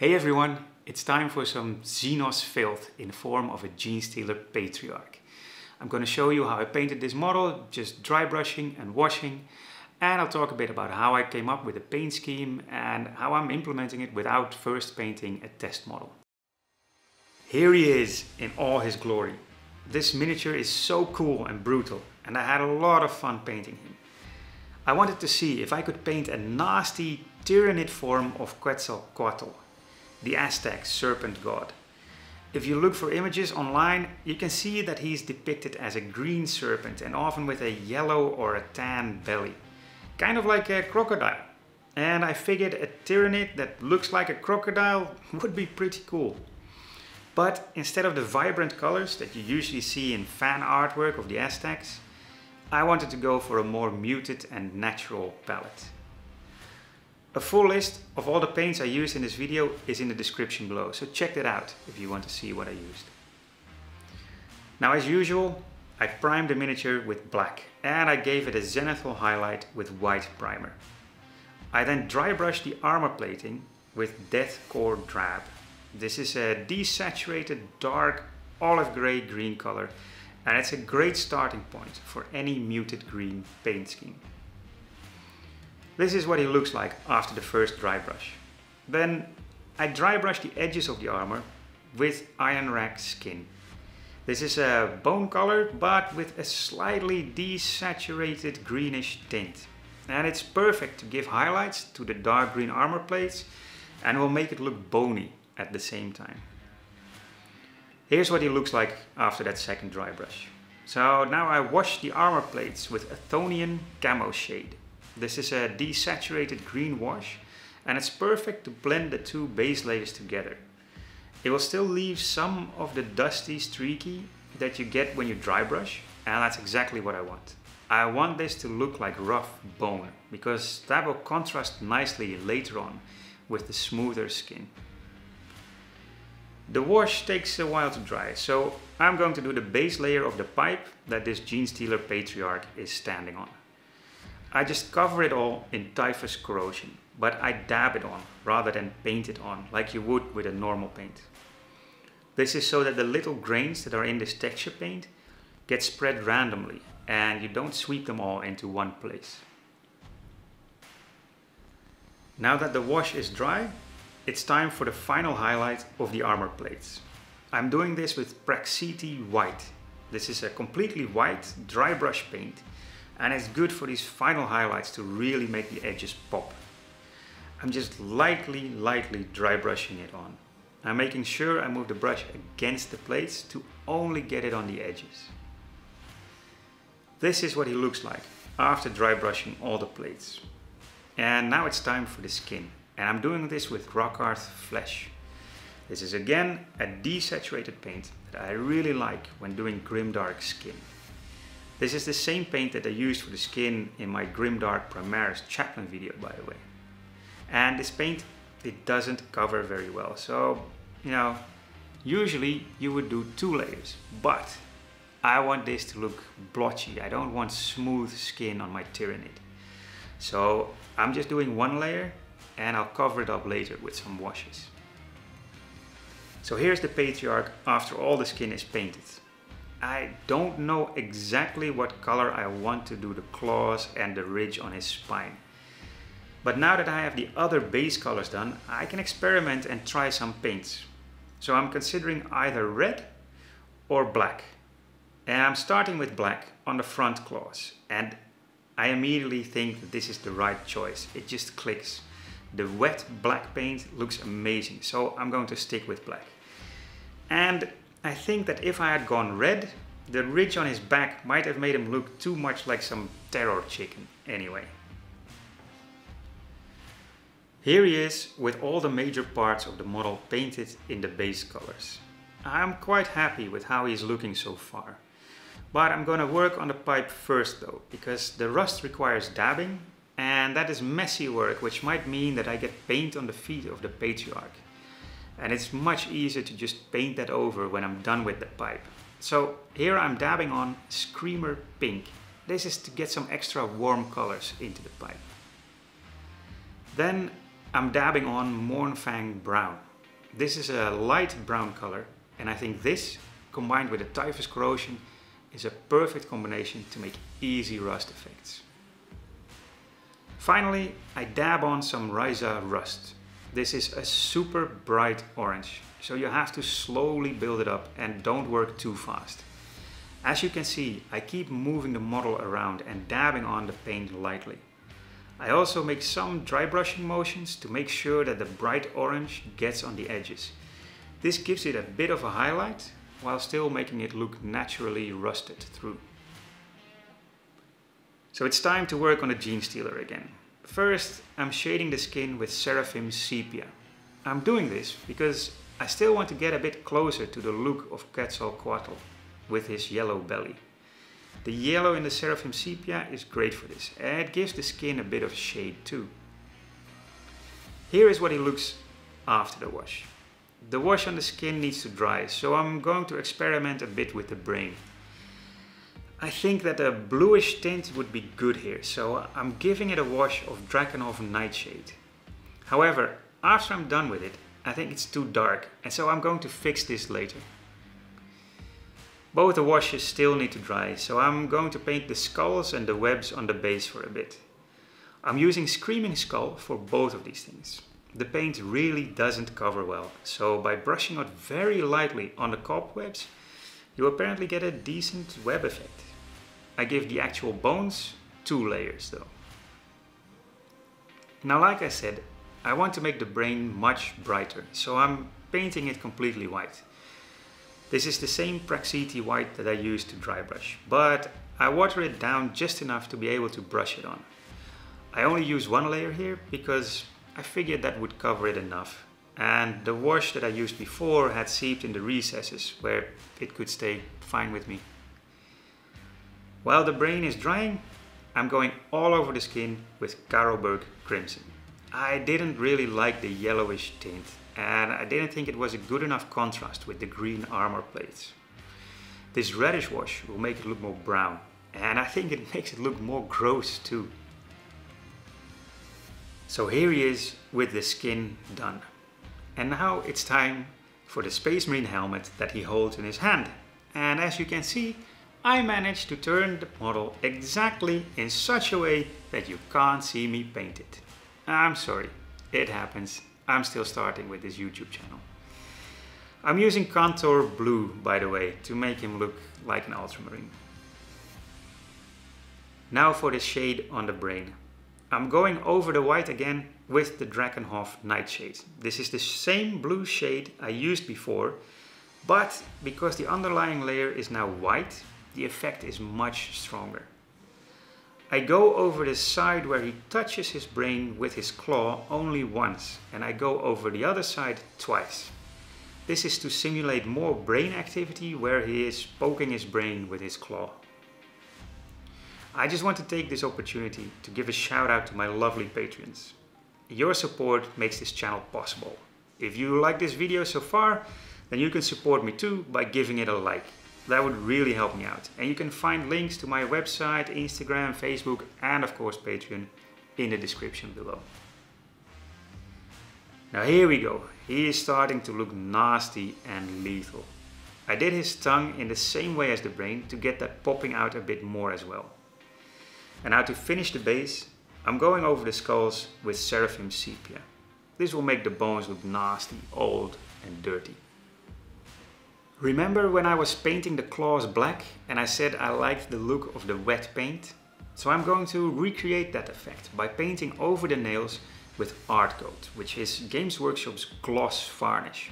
Hey everyone, it's time for some Xenos filth in the form of a Genestealer Patriarch. I'm going to show you how I painted this model, just dry brushing and washing, and I'll talk a bit about how I came up with the paint scheme and how I'm implementing it without first painting a test model. Here he is in all his glory. This miniature is so cool and brutal, and I had a lot of fun painting him. I wanted to see if I could paint a nasty Tyranid form of Quetzalcoatl, the Aztec serpent god. If you look for images online, you can see that he's depicted as a green serpent and often with a yellow or a tan belly. Kind of like a crocodile. And I figured a Tyranid that looks like a crocodile would be pretty cool. But instead of the vibrant colors that you usually see in fan artwork of the Aztecs, I wanted to go for a more muted and natural palette. A full list of all the paints I used in this video is in the description below, so check that out if you want to see what I used. Now as usual, I primed the miniature with black and I gave it a zenithal highlight with white primer. I then dry brushed the armor plating with Death Korps Drab. This is a desaturated dark olive grey green color and it's a great starting point for any muted green paint scheme. This is what he looks like after the first dry brush. Then I dry brush the edges of the armor with Ionrach skin. This is a bone color but with a slightly desaturated greenish tint. And it's perfect to give highlights to the dark green armor plates and will make it look bony at the same time. Here's what he looks like after that second dry brush. So now I wash the armor plates with Athonian Cammoshade. This is a desaturated green wash and it's perfect to blend the two base layers together. It will still leave some of the dusty streaky that you get when you dry brush and that's exactly what I want. I want this to look like rough bone because that will contrast nicely later on with the smoother skin. The wash takes a while to dry, so I'm going to do the base layer of the pipe that this Genestealer Patriarch is standing on. I just cover it all in typhus corrosion, but I dab it on rather than paint it on like you would with a normal paint. This is so that the little grains that are in this texture paint get spread randomly and you don't sweep them all into one place. Now that the wash is dry, it's time for the final highlight of the armor plates. I'm doing this with Praxeti White. This is a completely white dry brush paint and it's good for these final highlights to really make the edges pop. I'm just lightly, lightly dry brushing it on. I'm making sure I move the brush against the plates to only get it on the edges. This is what he looks like after dry brushing all the plates. And now it's time for the skin. And I'm doing this with Rakarth Flesh. This is again a desaturated paint that I really like when doing grimdark skin. This is the same paint that I used for the skin in my Grimdark Primaris Chaplain video by the way. And this paint, it doesn't cover very well. So, you know, usually you would do two layers, but I want this to look blotchy. I don't want smooth skin on my Tyranid. So I'm just doing one layer and I'll cover it up later with some washes. So here's the Patriarch after all the skin is painted. I don't know exactly what color I want to do the claws and the ridge on his spine. But now that I have the other base colors done, I can experiment and try some paints. So I'm considering either red or black. And I'm starting with black on the front claws. And I immediately think that this is the right choice. It just clicks. The wet black paint looks amazing, so I'm going to stick with black. And I think that if I had gone red, the ridge on his back might have made him look too much like some terror chicken anyway. Here he is with all the major parts of the model painted in the base colors. I'm quite happy with how he's looking so far. But I'm gonna work on the pipe first though, because the rust requires dabbing and that is messy work, which might mean that I get paint on the feet of the patriarch and it's much easier to just paint that over when I'm done with the pipe. So here I'm dabbing on Screamer Pink. This is to get some extra warm colors into the pipe. Then I'm dabbing on Mournfang Brown. This is a light brown color and I think this combined with the typhus corrosion is a perfect combination to make easy rust effects. Finally, I dab on some Ryza Rust. This is a super bright orange, so you have to slowly build it up and don't work too fast. As you can see, I keep moving the model around and dabbing on the paint lightly. I also make some dry brushing motions to make sure that the bright orange gets on the edges. This gives it a bit of a highlight while still making it look naturally rusted through. So it's time to work on the Genestealer again. First, I'm shading the skin with Seraphim Sepia. I'm doing this because I still want to get a bit closer to the look of Quetzalcoatl with his yellow belly. The yellow in the Seraphim Sepia is great for this and it gives the skin a bit of shade too. Here is what he looks after the wash. The wash on the skin needs to dry, so I'm going to experiment a bit with the brain. I think that a bluish tint would be good here, so I'm giving it a wash of Drakenhof Nightshade. However, after I'm done with it, I think it's too dark, and so I'm going to fix this later. Both the washes still need to dry, so I'm going to paint the skulls and the webs on the base for a bit. I'm using Screaming Skull for both of these things. The paint really doesn't cover well, so by brushing out very lightly on the cobwebs, you apparently get a decent web effect. I give the actual bones two layers though. Now like I said, I want to make the brain much brighter, so I'm painting it completely white. This is the same Praxeti white that I used to dry brush, but I water it down just enough to be able to brush it on. I only use one layer here because I figured that would cover it enough. And the wash that I used before had seeped in the recesses where it could stay fine with me. While the brain is drying, I'm going all over the skin with Carroburgh Crimson. I didn't really like the yellowish tint and I didn't think it was a good enough contrast with the green armor plates. This reddish wash will make it look more brown and I think it makes it look more gross too. So here he is with the skin done. And now it's time for the Space Marine helmet that he holds in his hand. And as you can see, I managed to turn the model exactly in such a way that you can't see me paint it. I'm sorry, it happens. I'm still starting with this YouTube channel. I'm using Kantor Blue, by the way, to make him look like an ultramarine. Now for the shade on the brain. I'm going over the white again with the Drakenhof Nightshade. This is the same blue shade I used before, but because the underlying layer is now white, the effect is much stronger. I go over the side where he touches his brain with his claw only once and I go over the other side twice. This is to simulate more brain activity where he is poking his brain with his claw. I just want to take this opportunity to give a shout out to my lovely patrons. Your support makes this channel possible. If you like this video so far, then you can support me too by giving it a like. That would really help me out. And you can find links to my website, Instagram, Facebook, and of course Patreon in the description below. Now here we go. He is starting to look nasty and lethal. I did his tongue in the same way as the brain to get that popping out a bit more as well. And now to finish the base, I'm going over the skulls with Seraphim Sepia. This will make the bones look nasty, old and dirty. Remember when I was painting the claws black and I said I liked the look of the wet paint? So I'm going to recreate that effect by painting over the nails with 'Ardcoat, which is Games Workshop's gloss varnish.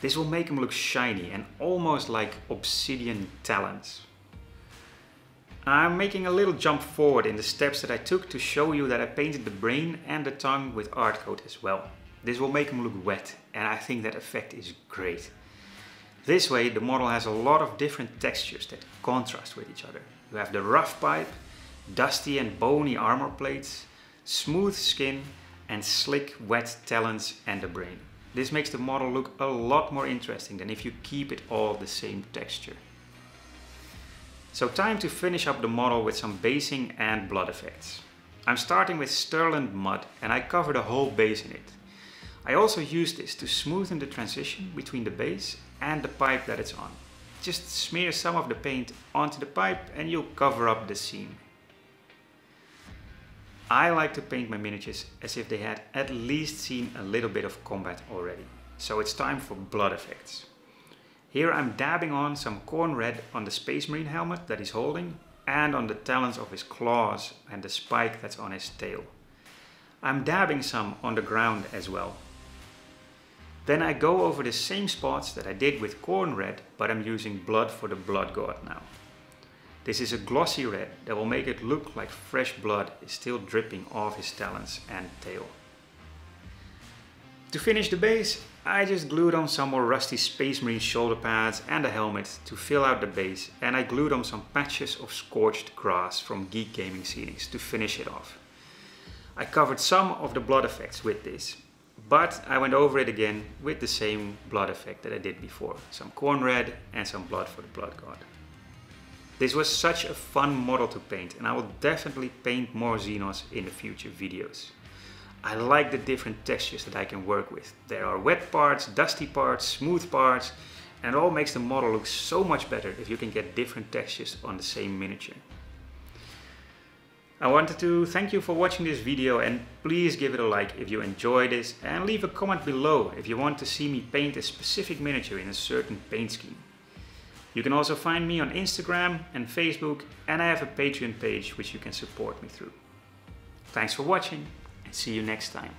This will make them look shiny and almost like obsidian talons. I'm making a little jump forward in the steps that I took to show you that I painted the brain and the tongue with 'Ardcoat as well. This will make them look wet and I think that effect is great. This way the model has a lot of different textures that contrast with each other. You have the rough pipe, dusty and bony armor plates, smooth skin and slick wet talons and the brain. This makes the model look a lot more interesting than if you keep it all the same texture. So time to finish up the model with some basing and blood effects. I'm starting with Stirland Mud and I cover the whole base in it. I also use this to smoothen the transition between the base and the pipe that it's on. Just smear some of the paint onto the pipe and you'll cover up the seam. I like to paint my miniatures as if they had at least seen a little bit of combat already. So it's time for blood effects. Here I'm dabbing on some Khorne red on the Space Marine helmet that he's holding and on the talons of his claws and the spike that's on his tail. I'm dabbing some on the ground as well. Then I go over the same spots that I did with Khorne red, but I'm using blood for the blood god now. This is a glossy red that will make it look like fresh blood is still dripping off his talons and tail. To finish the base, I just glued on some more rusty Space Marine shoulder pads and a helmet to fill out the base and I glued on some patches of scorched grass from Geek Gaming Scenics to finish it off. I covered some of the blood effects with this, but I went over it again with the same blood effect that I did before. Some Khorne red and some blood for the blood god. This was such a fun model to paint and I will definitely paint more Xenos in the future videos. I like the different textures that I can work with. There are wet parts, dusty parts, smooth parts, and it all makes the model look so much better if you can get different textures on the same miniature. I wanted to thank you for watching this video and please give it a like if you enjoy this and leave a comment below if you want to see me paint a specific miniature in a certain paint scheme. You can also find me on Instagram and Facebook and I have a Patreon page which you can support me through. Thanks for watching and see you next time.